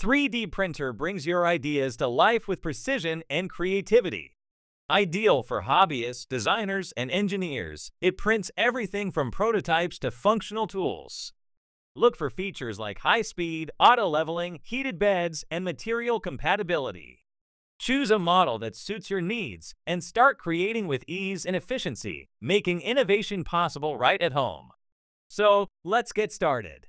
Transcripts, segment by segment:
3D printer brings your ideas to life with precision and creativity. Ideal for hobbyists, designers, and engineers, it prints everything from prototypes to functional tools. Look for features like high speed, auto leveling, heated beds, and material compatibility. Choose a model that suits your needs and start creating with ease and efficiency, making innovation possible right at home. So, let's get started.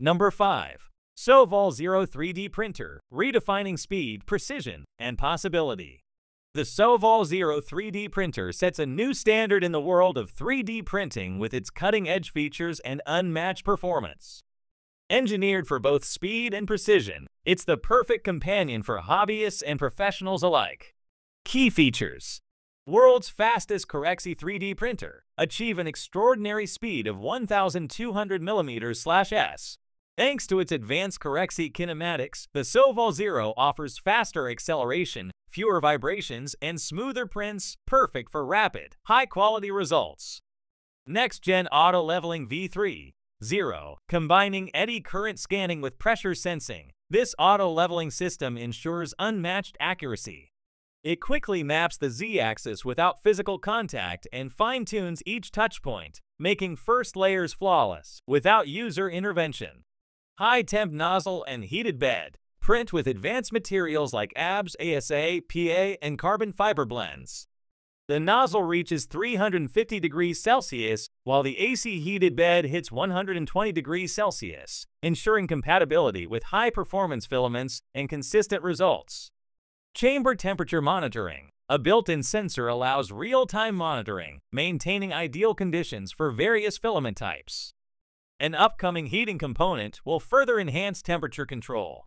Number 5. Sovol Zero 3D Printer, redefining speed, precision, and possibility. The Sovol Zero 3D printer sets a new standard in the world of 3D printing with its cutting-edge features and unmatched performance. Engineered for both speed and precision, it's the perfect companion for hobbyists and professionals alike. Key features World's fastest CoreXY 3D printer. Achieve an extraordinary speed of 1200 mm s Thanks to its advanced CoreXY kinematics, the Sovol Zero offers faster acceleration, fewer vibrations, and smoother prints, perfect for rapid, high-quality results. Next-Gen Auto Leveling V3 Zero, combining eddy current scanning with pressure sensing, this auto-leveling system ensures unmatched accuracy. It quickly maps the z-axis without physical contact and fine-tunes each touchpoint, making first layers flawless, without user intervention high-temp nozzle, and heated bed. Print with advanced materials like ABS, ASA, PA, and carbon fiber blends. The nozzle reaches 350 degrees Celsius, while the AC heated bed hits 120 degrees Celsius, ensuring compatibility with high-performance filaments and consistent results. Chamber temperature monitoring. A built-in sensor allows real-time monitoring, maintaining ideal conditions for various filament types. An upcoming heating component will further enhance temperature control.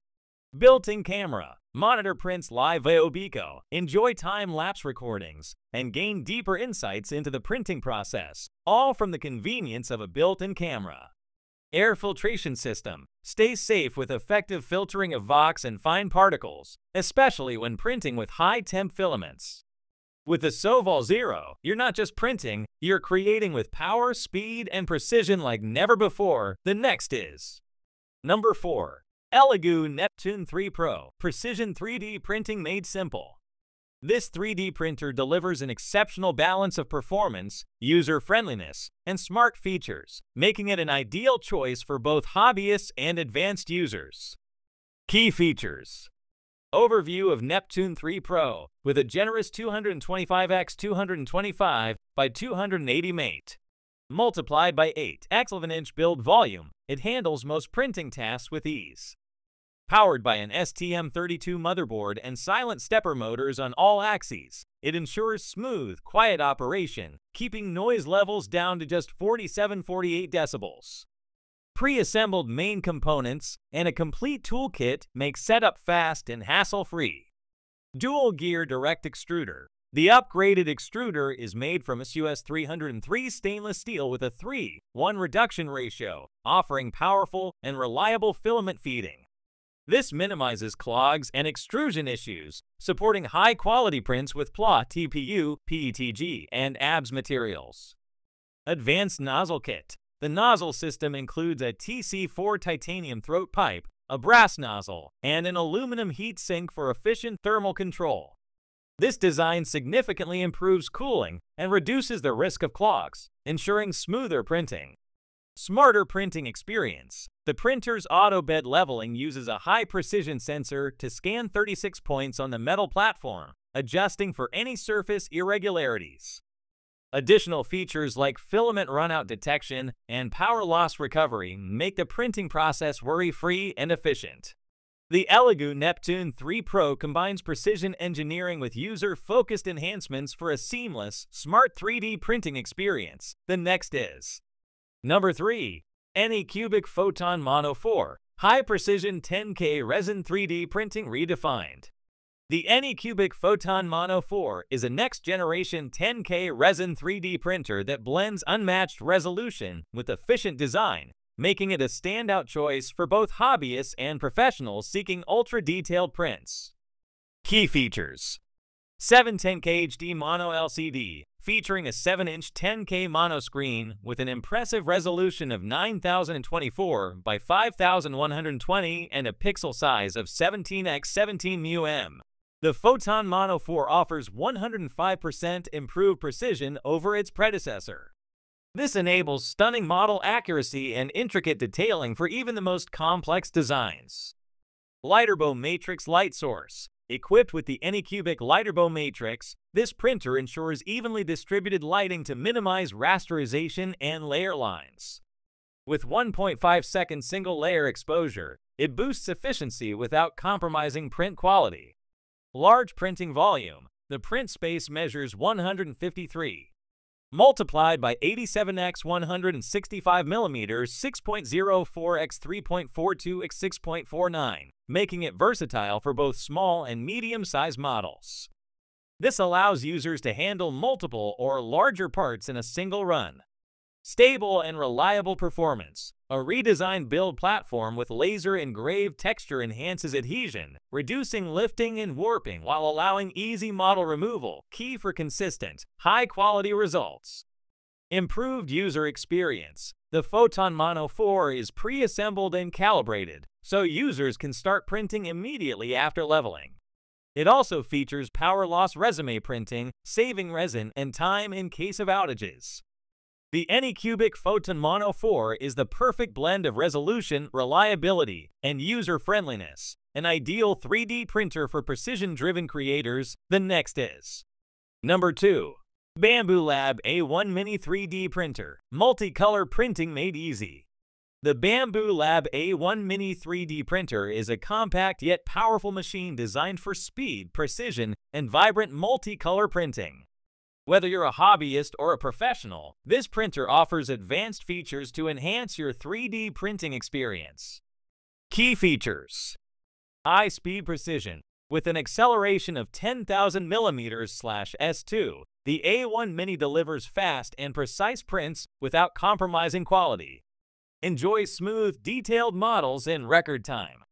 Built-in camera. Monitor prints live via Obico, enjoy time-lapse recordings, and gain deeper insights into the printing process, all from the convenience of a built-in camera. Air filtration system. Stay safe with effective filtering of VOCs and fine particles, especially when printing with high-temp filaments. With the Sovol Zero, you're not just printing, you're creating with power, speed, and precision like never before. The next is Number 4. Elegoo Neptune 3 Pro Precision 3D Printing Made Simple This 3D printer delivers an exceptional balance of performance, user-friendliness, and smart features, making it an ideal choice for both hobbyists and advanced users. Key features Overview of Neptune 3 Pro with a generous 225x 225 by 280 mate. Multiplied by 8 excellent inch build volume, it handles most printing tasks with ease. Powered by an STM32 motherboard and silent stepper motors on all axes, it ensures smooth, quiet operation, keeping noise levels down to just 47-48 decibels. Pre-assembled main components and a complete toolkit make setup fast and hassle-free. Dual Gear Direct Extruder The upgraded extruder is made from SUS 303 stainless steel with a 3-1 reduction ratio, offering powerful and reliable filament feeding. This minimizes clogs and extrusion issues, supporting high-quality prints with PLA, TPU, PETG, and ABS materials. Advanced Nozzle Kit the nozzle system includes a TC4 titanium throat pipe, a brass nozzle, and an aluminum heat sink for efficient thermal control. This design significantly improves cooling and reduces the risk of clogs, ensuring smoother printing. Smarter printing experience. The printer's auto bed leveling uses a high-precision sensor to scan 36 points on the metal platform, adjusting for any surface irregularities. Additional features like filament runout detection and power loss recovery make the printing process worry-free and efficient. The Elegoo Neptune 3 Pro combines precision engineering with user-focused enhancements for a seamless, smart 3D printing experience. The next is Number 3. Anycubic Photon Mono 4 High Precision 10K Resin 3D Printing Redefined the Anycubic Photon Mono 4 is a next-generation 10K resin 3D printer that blends unmatched resolution with efficient design, making it a standout choice for both hobbyists and professionals seeking ultra-detailed prints. Key features 710K HD Mono LCD, featuring a 7-inch 10K mono screen with an impressive resolution of 9024 by 5120 and a pixel size of 17x17 um. The Photon Mono 4 offers 105% improved precision over its predecessor. This enables stunning model accuracy and intricate detailing for even the most complex designs. LighTurbo Matrix Light Source Equipped with the Anycubic LighTurbo Matrix, this printer ensures evenly distributed lighting to minimize rasterization and layer lines. With 1.5 second single layer exposure, it boosts efficiency without compromising print quality. Large printing volume. The print space measures 153 multiplied by 87x 165 millimeters 6.04 x 3.42 x 6.49, making it versatile for both small and medium-sized models. This allows users to handle multiple or larger parts in a single run. Stable and reliable performance. A redesigned build platform with laser engraved texture enhances adhesion, reducing lifting and warping while allowing easy model removal, key for consistent, high-quality results. Improved user experience. The Photon Mono 4 is pre-assembled and calibrated, so users can start printing immediately after leveling. It also features power loss resume printing, saving resin and time in case of outages. The Anycubic Photon Mono 4 is the perfect blend of resolution, reliability, and user-friendliness. An ideal 3D printer for precision-driven creators, the next is. Number 2. Bambu Lab A1 Mini 3D Printer, multicolor printing made easy. The Bambu Lab A1 Mini 3D printer is a compact yet powerful machine designed for speed, precision, and vibrant multicolor printing. Whether you're a hobbyist or a professional, this printer offers advanced features to enhance your 3D printing experience. Key features High-speed precision. With an acceleration of 10,000 millimeters S2, the A1 Mini delivers fast and precise prints without compromising quality. Enjoy smooth, detailed models in record time.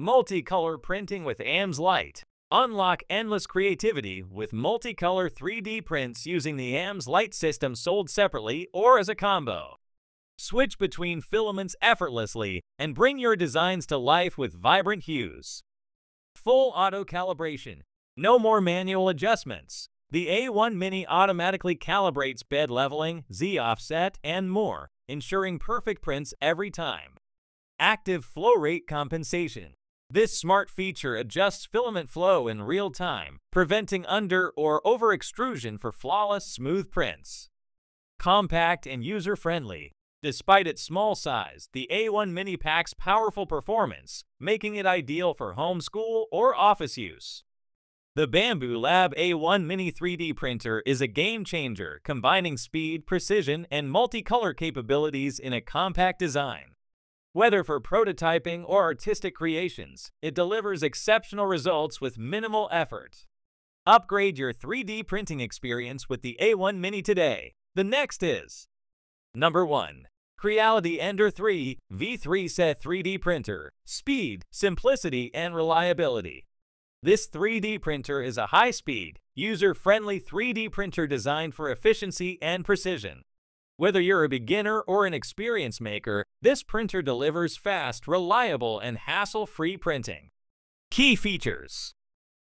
Multicolor printing with AMS lite. Unlock endless creativity with multicolor 3D prints using the AMS lite system sold separately or as a combo. Switch between filaments effortlessly and bring your designs to life with vibrant hues. Full auto calibration. No more manual adjustments. The A1 Mini automatically calibrates bed leveling, Z offset, and more, ensuring perfect prints every time. Active flow rate compensation. This smart feature adjusts filament flow in real time, preventing under or over extrusion for flawless, smooth prints. Compact and user-friendly. Despite its small size, the A1 Mini packs powerful performance, making it ideal for home, school, or office use. The Bambu Lab A1 Mini 3D printer is a game changer, combining speed, precision, and multicolor capabilities in a compact design. Whether for prototyping or artistic creations, it delivers exceptional results with minimal effort. Upgrade your 3D printing experience with the A1 Mini today. The next is Number 1. Creality Ender 3 V3 Set 3D Printer Speed, Simplicity, and Reliability This 3D printer is a high-speed, user-friendly 3D printer designed for efficiency and precision. Whether you're a beginner or an experience maker, this printer delivers fast, reliable, and hassle-free printing. Key features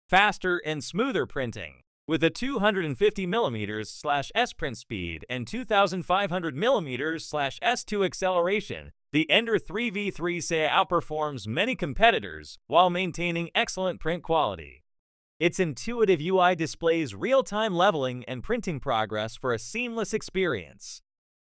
Faster and smoother printing. With a 250mm S print speed and 2500mm S2 acceleration, the Ender 3v3 SE outperforms many competitors while maintaining excellent print quality. Its intuitive UI displays real-time leveling and printing progress for a seamless experience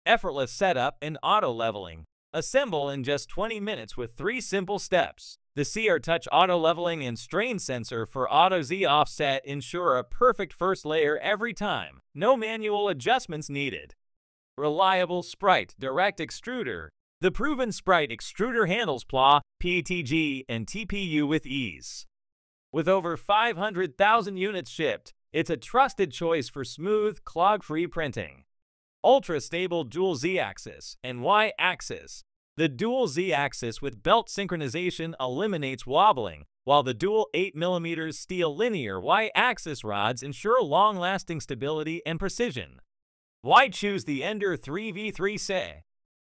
effortless setup, and auto leveling. Assemble in just 20 minutes with three simple steps. The CR Touch Auto Leveling and Strain Sensor for Auto Z Offset ensure a perfect first layer every time. No manual adjustments needed. Reliable Sprite Direct Extruder. The proven Sprite extruder handles PLA, PETG, and TPU with ease. With over 500,000 units shipped, it's a trusted choice for smooth, clog-free printing ultra-stable dual z-axis and y-axis. The dual z-axis with belt synchronization eliminates wobbling, while the dual 8mm steel linear Y-axis rods ensure long-lasting stability and precision. Why choose the Ender 3v3 say?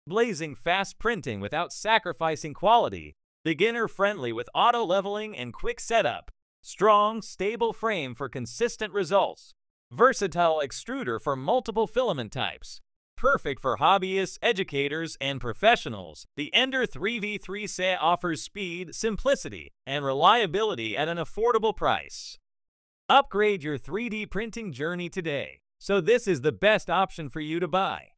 Blazing fast printing without sacrificing quality, beginner-friendly with auto-leveling and quick setup, strong, stable frame for consistent results, versatile extruder for multiple filament types, Perfect for hobbyists, educators, and professionals, the Ender 3v3 set offers speed, simplicity, and reliability at an affordable price. Upgrade your 3D printing journey today, so this is the best option for you to buy.